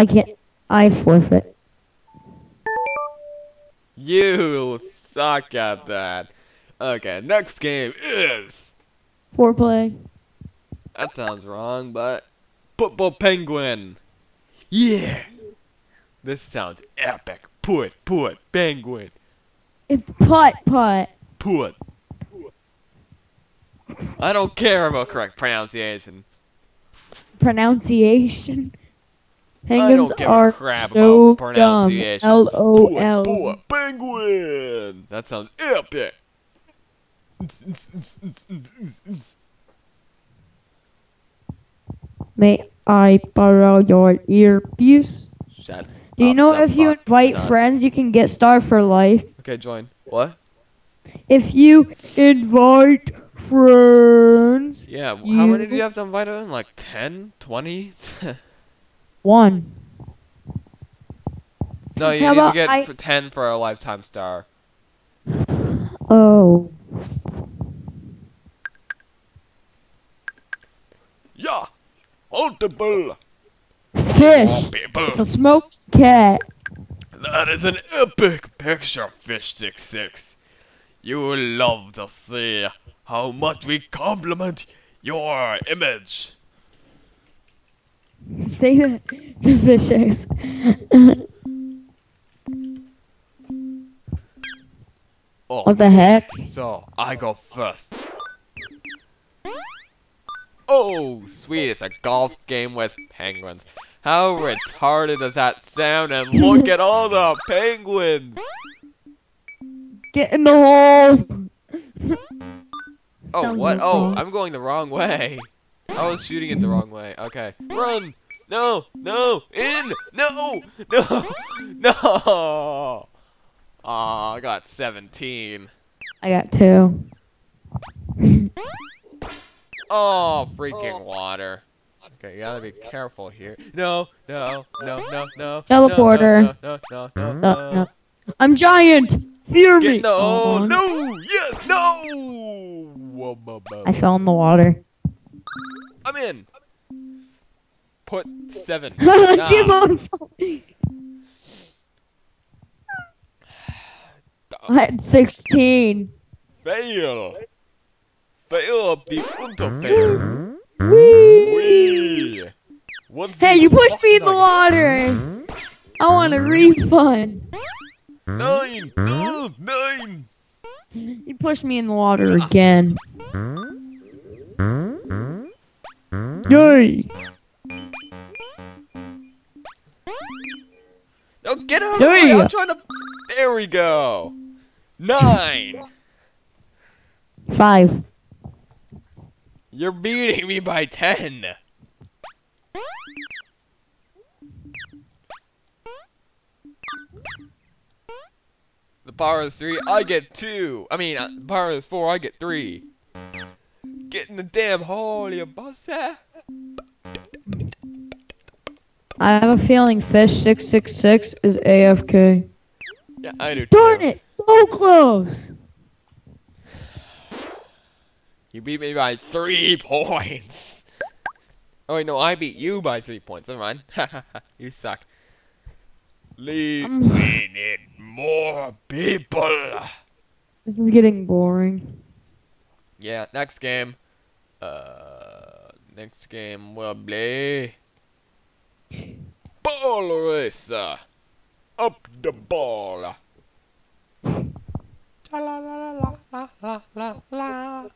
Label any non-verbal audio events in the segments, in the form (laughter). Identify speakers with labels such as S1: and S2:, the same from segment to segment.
S1: I can't. I forfeit.
S2: You suck at that. Okay, next game is.
S1: Foreplay.
S2: That sounds wrong, but. Football Penguin. Yeah! This sounds epic. Put, put, penguin.
S1: It's putt putt.
S2: Put. I don't care about correct pronunciation.
S1: Pronunciation. Penguins
S2: don't give a
S1: are so dumb.
S2: pronunciation.
S1: L O
S2: Put,
S1: L.
S2: put, penguin. That sounds epic.
S1: May I borrow your earpiece?
S2: Shut
S1: Do you know if you invite friends, you can get star for life?
S2: Okay, join. What?
S1: If you invite friends,
S2: Yeah, how many do
S1: You-
S2: you have to invite in? Like 10? 20? (laughs)
S1: one.
S2: no, you
S1: How
S2: need to get
S1: I-
S2: for 10 for a lifetime star.
S1: Oh.
S2: Yeah! Multiple!
S1: Fish.
S2: people!
S1: It's a smoked cat.
S2: That is an epic picture, Fish 66. You will love to see how much we compliment your image.
S1: Say that the fish eggs. (laughs)
S2: Oh,
S1: what the heck?
S2: so I go first. Oh, sweet, it's a golf game with penguins. How retarded does that sound? And look at all the (laughs) penguins!
S1: Get in the hole.
S2: Oh,
S1: Sounds
S2: what?
S1: like
S2: Oh. I'm going the wrong way. I was shooting it the wrong way. Okay. Run! No! No! In! No! No! (laughs) No! Aw, I got 17.
S1: I got two. (laughs)
S2: Oh, freaking water. Okay, you gotta be careful here. No, no, no, no, no.
S1: Teleporter.
S2: No, no, no, no,
S1: No,
S2: no.
S1: no. I'm giant. Fear me.
S2: Get, no,
S1: Oh,
S2: no, yes, no! Whoa, whoa, whoa.
S1: I fell in the water.
S2: I'm in. Put seven.
S1: Keep
S2: Ah,
S1: on falling. I had 16.
S2: fail. Fail the Unterfail.
S1: Whee!
S2: Wee. What's
S1: Hey, you pushed me in the water. I want a refund.
S2: Nine, no, nine.
S1: You pushed me in the water again. Yay!
S2: No, get out of
S1: There
S2: the way. I'm trying to. There we go. Nine.
S1: Five.
S2: You're beating me by ten. The power is three. I get two. I mean, uh, the power is four. I get three. Get in the damn hole, you bossa.
S1: I have a feeling fish 666 is AFK.
S2: Yeah, I do.
S1: Darn
S2: too.
S1: it! So close!
S2: You beat me by three (laughs) points. Oh wait, no, I beat you by three points. Never mind. (laughs) you suck. Leave.
S1: Um.
S2: we need more people.
S1: This is getting boring.
S2: Yeah, next game. Uh, next game will be ball racer. Up the ball. La la la la la la la la.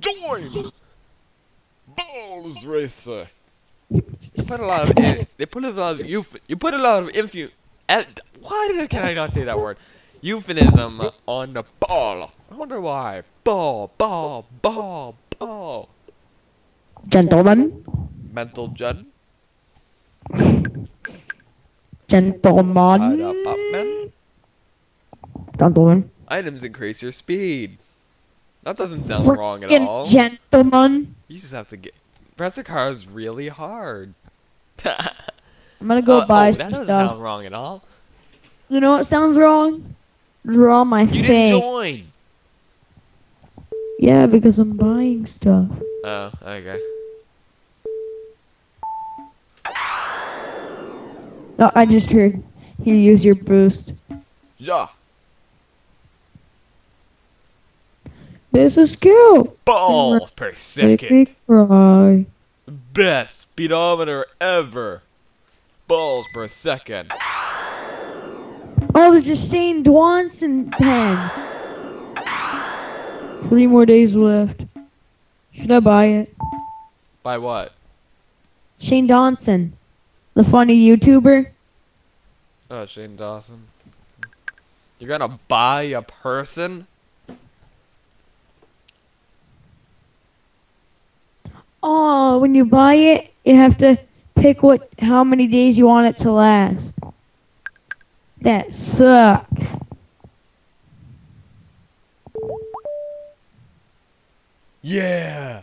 S2: Join! Balls racer. They put a lot of they put a lot of euph you put a lot of infu ed- why did I, can I not say that word euphemism on the ball. I wonder why. Ball, ball, ball, ball.
S1: Gentlemen.
S2: Mental jud.
S1: Gentlemen. Gentlemen.
S2: Items increase your speed. That doesn't sound wrong at all.
S1: Frickin' gentlemen.
S2: You just have to get. Press the car is really hard. (laughs)
S1: I'm gonna go
S2: Uh,
S1: buy
S2: oh,
S1: some
S2: that doesn't
S1: stuff.
S2: sound wrong at all.
S1: You know what sounds wrong? Draw my
S2: You didn't
S1: thing.
S2: join.
S1: Yeah, because I'm buying stuff.
S2: Oh, okay.
S1: Oh, I just heard. Here, use your boost.
S2: Yeah.
S1: There's a skill.
S2: Balls per
S1: Make
S2: second.
S1: me cry.
S2: Best speedometer ever. Balls per second.
S1: Oh, there's a Shane Dawson pen. Three more days left. Should I buy it?
S2: Buy what?
S1: Shane Dawson, the funny YouTuber.
S2: Oh, Shane Dawson. You're gonna buy a person?
S1: Oh, when you buy it, you have to pick what how many days you want it to last. That sucks.
S2: Yeah.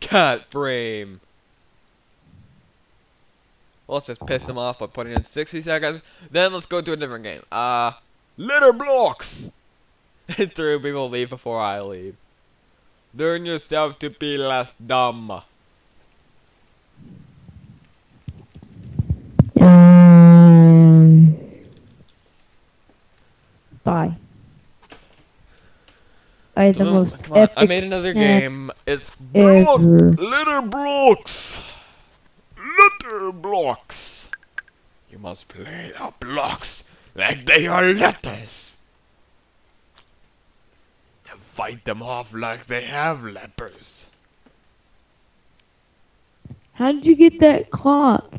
S2: Cut frame. Well, let's just piss them off by putting in 60 seconds. Then let's go to a different game. Uh, litter blocks. And (laughs) three people leave before I leave. Learn yourself to be less dumb.
S1: Bye. I the most
S2: on, I made another game. It's
S1: ever.
S2: litter blocks. Litter blocks. You must play the blocks like they are letters. And fight them off like they have lepers.
S1: How did you get that clock?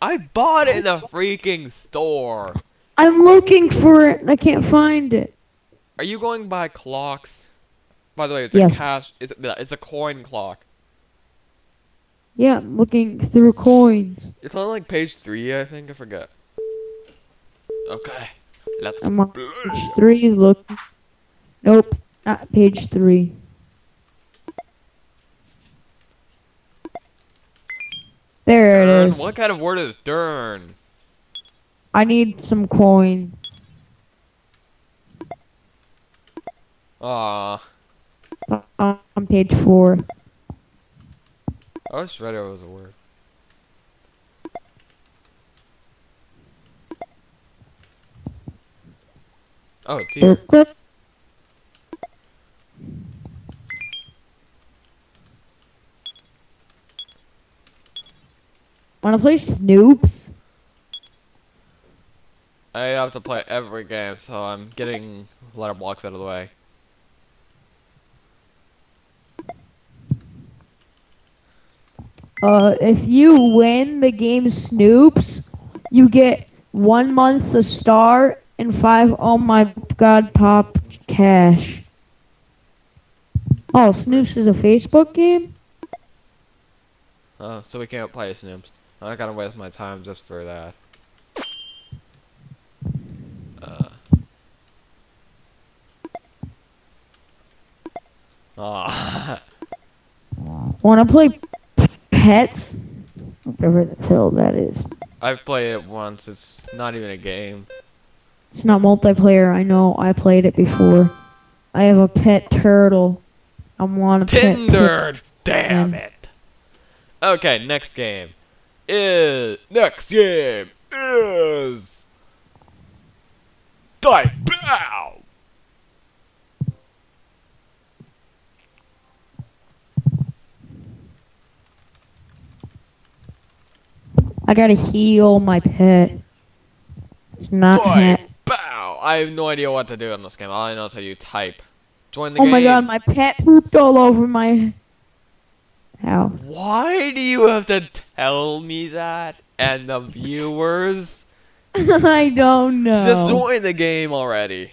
S2: I bought it in a freaking store.
S1: I'm looking for it and I can't find it.
S2: Are you going by clocks? By the way, it's
S1: Yes.
S2: a cash. It's a, it's a coin clock.
S1: Yeah, I'm looking through coins.
S2: It's on like page three, I think. I forget. Okay, let's
S1: I'm on page three. Look. Nope, not page three. There it
S2: Dern?
S1: is.
S2: What kind of word is Dern?
S1: I need some coins.
S2: Ah.
S1: Uh, On page four.
S2: I was read it was a word. Oh dear.
S1: Wanna play Snoops?
S2: I have to play every game, so I'm getting letter blocks out of the way.
S1: Uh, if you win the game Snoops, you get one month a star and five oh my god pop cash. Oh, Snoops is a Facebook game?
S2: Oh, so we can't play Snoops. I'm not gonna waste my time just for that. Uh. Aw.
S1: Wanna play Pets? Whatever the hell that is.
S2: I've played it once. It's not even a game.
S1: It's not multiplayer, I know. I played it before. I have a pet turtle. I'm want a pet
S2: Tinder! Damn
S1: Um,
S2: it! Okay, next game is next game is Die Bow!
S1: I gotta heal my pet. It's not ha-
S2: Bow! I have no idea what to do in this game. All I know is how you type. Join the
S1: Oh
S2: game.
S1: Oh my god, my pet pooped all over my house.
S2: Why do you have to tell me that? And the viewers? (laughs)
S1: I don't know.
S2: Just join the game already.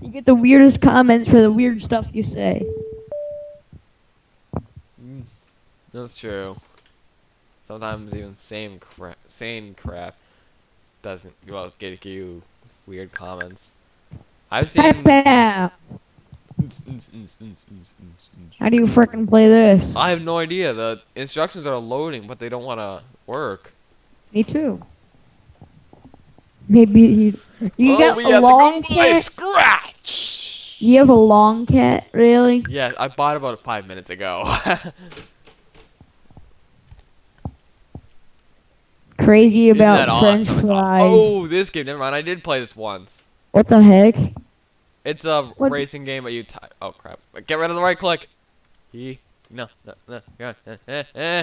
S1: You get the weirdest comments for the weird stuff you say.
S2: Mm, That's true. Sometimes even same crap, sane crap doesn't well get you weird comments. I've seen. (laughs)
S1: How do you frickin' play this?
S2: I have no idea. The instructions are loading, but they don't want to work.
S1: Me too. Maybe you. You
S2: oh,
S1: got a long cat.
S2: scratch.
S1: You have a long cat, really?
S2: Yeah, I bought about five minutes ago. (laughs)
S1: Crazy about French
S2: awesome?
S1: fries.
S2: Oh, this game. Never mind. I did play this once.
S1: What the heck?
S2: It's a
S1: What-
S2: racing game, but you. T- oh crap! Get rid of the right click. He. No. No. No. Yeah. Eh, eh, eh.